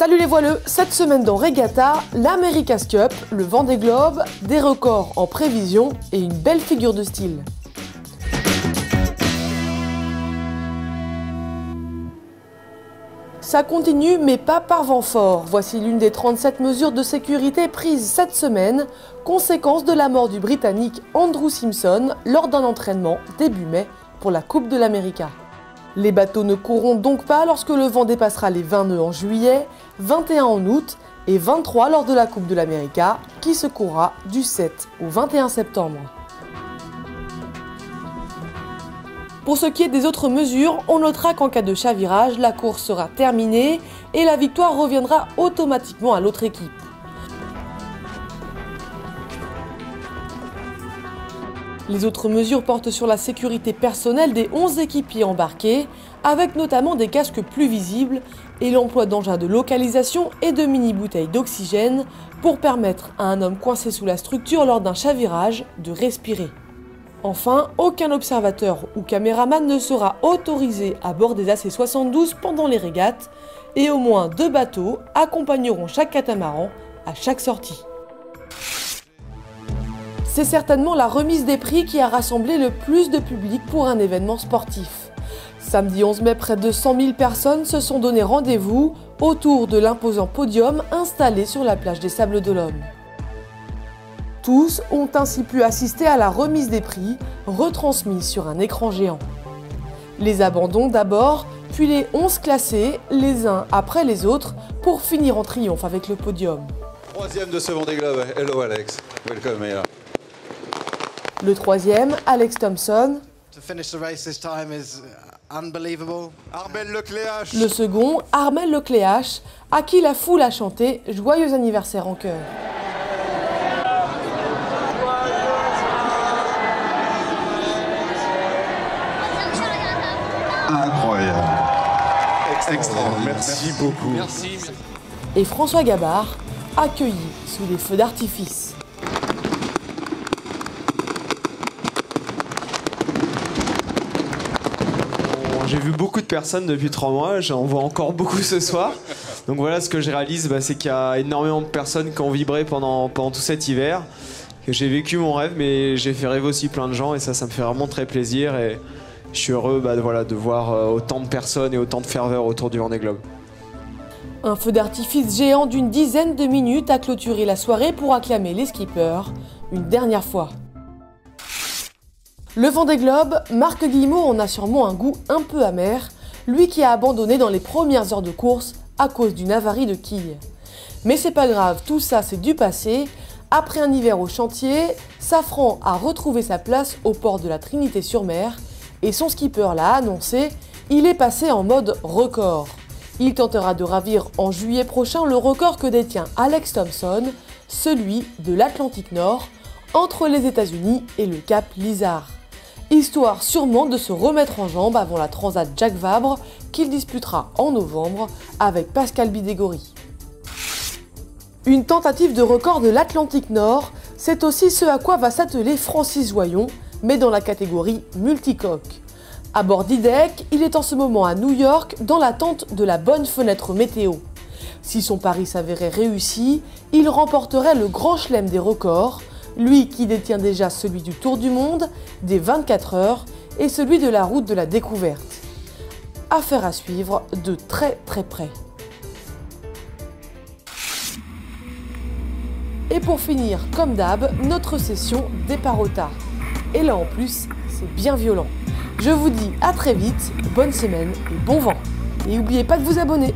Salut les voileux, cette semaine dans Regatta, l'America's Cup, le vent des globes, des records en prévision et une belle figure de style. Ça continue, mais pas par vent fort. Voici l'une des 37 mesures de sécurité prises cette semaine, conséquence de la mort du Britannique Andrew Simpson lors d'un entraînement début mai pour la Coupe de l'América. Les bateaux ne courront donc pas lorsque le vent dépassera les 20 nœuds en juillet, 21 en août et 23 lors de la Coupe de l'América qui se courra du 7 au 21 septembre. Pour ce qui est des autres mesures, on notera qu'en cas de chavirage, la course sera terminée et la victoire reviendra automatiquement à l'autre équipe. Les autres mesures portent sur la sécurité personnelle des 11 équipiers embarqués, avec notamment des casques plus visibles et l'emploi d'engins de localisation et de mini-bouteilles d'oxygène pour permettre à un homme coincé sous la structure lors d'un chavirage de respirer. Enfin, aucun observateur ou caméraman ne sera autorisé à bord des AC-72 pendant les régates et au moins deux bateaux accompagneront chaque catamaran à chaque sortie. C'est certainement la remise des prix qui a rassemblé le plus de public pour un événement sportif. Samedi 11 mai, près de 100 000 personnes se sont donné rendez-vous autour de l'imposant podium installé sur la plage des Sables de l'Homme. Tous ont ainsi pu assister à la remise des prix, retransmise sur un écran géant. Les abandons d'abord, puis les 11 classés, les uns après les autres, pour finir en triomphe avec le podium. Troisième de ce Vendée Globe. Hello Alex. Welcome here. Le troisième, Alex Thompson. To finish the race this time is unbelievable. Armel Lecléache. Le second, Armel Lecléache, à qui la foule a chanté Joyeux anniversaire en chœur. Incroyable. Extraordinaire. Merci beaucoup. Et François Gabard, accueilli sous les feux d'artifice. J'ai vu beaucoup de personnes depuis trois mois, j'en vois encore beaucoup ce soir. Donc voilà, ce que je réalise, bah, c'est qu'il y a énormément de personnes qui ont vibré pendant, tout cet hiver, j'ai vécu mon rêve, mais j'ai fait rêver aussi plein de gens, et ça, ça me fait vraiment très plaisir. Et je suis heureux bah, de voir euh, autant de personnes et autant de ferveur autour du Vendée Globe. Un feu d'artifice géant d'une dizaine de minutes a clôturé la soirée pour acclamer les skippers une dernière fois. Le Vendée Globe, Marc Guillemot en a sûrement un goût un peu amer, lui qui a abandonné dans les premières heures de course à cause d'une avarie de quille. Mais c'est pas grave, tout ça c'est du passé. Après un hiver au chantier, Safran a retrouvé sa place au port de la Trinité-sur-Mer et son skipper l'a annoncé, il est passé en mode record. Il tentera de ravir en juillet prochain le record que détient Alex Thompson, celui de l'Atlantique Nord, entre les États-Unis et le Cap Lizard. Histoire sûrement de se remettre en jambe avant la Transat Jacques Vabre qu'il disputera en novembre avec Pascal Bidégory. Une tentative de record de l'Atlantique Nord, c'est aussi ce à quoi va s'atteler Francis Joyon, mais dans la catégorie multicoque. À bord d'IDEC, il est en ce moment à New York dans l'attente de la bonne fenêtre météo. Si son pari s'avérait réussi, il remporterait le grand chelem des records, lui qui détient déjà celui du Tour du Monde, des 24 heures et celui de la route de la découverte. Affaire à suivre de très très près. Et pour finir, comme d'hab, notre session départ au tard. Et là en plus, c'est bien violent. Je vous dis à très vite, bonne semaine et bon vent. Et n'oubliez pas de vous abonner.